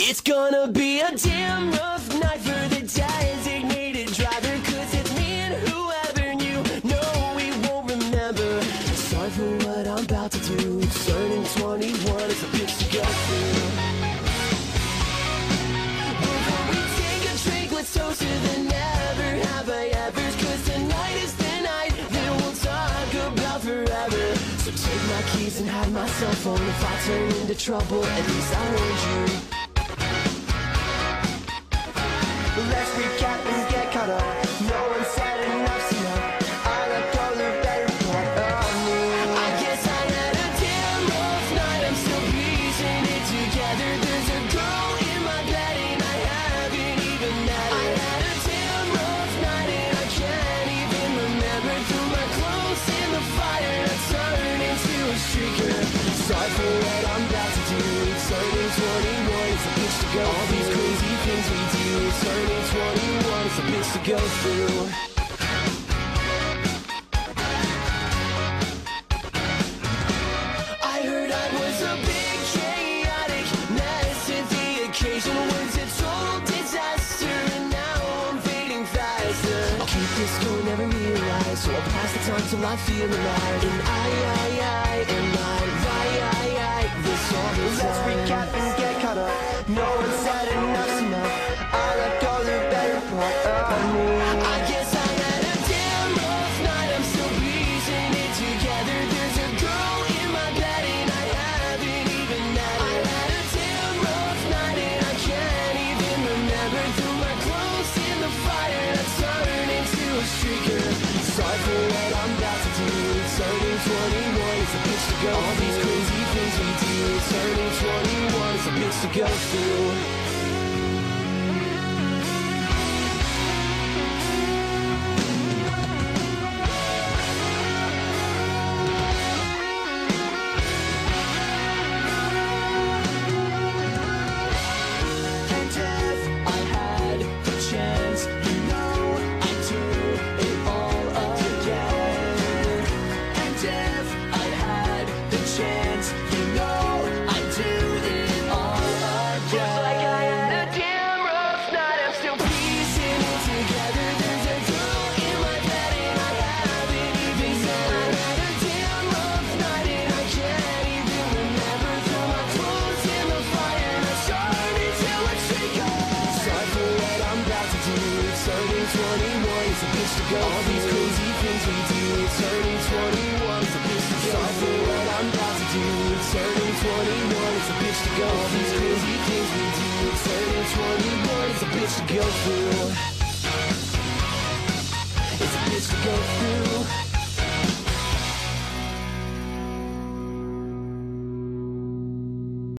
It's gonna be a damn rough night for the designated driver Cause it's me and whoever you know we won't remember. Sorry for what I'm about to do. Turning 21 is a bitch to go through. Before we take a drink, let's toast to the never have I ever's Cause tonight is the night that we'll talk about forever. So take my keys and hide my cell phone If I turn into trouble, at least I warned you Said enough's enough. 21 is a bitch to go through. I heard I was a big chaotic mess the occasion was a total disaster and now I'm fading faster I'll keep this going, never realize So I'll pass the time till I feel alive And I, I, I am I, right, I, I This all the Let's recap and get caught up. No one said enough. 21 is a bitch to go. All these crazy things we do. Turning 21 is a bitch to go through. 21 is a bitch to go. All these crazy things we do. Turning 21 is a bitch to go. Sorry what I'm about to do. Turning 21 is a bitch to go. All these crazy things we do. it's Turning 21 is a bitch to go through. It's a bitch to go through.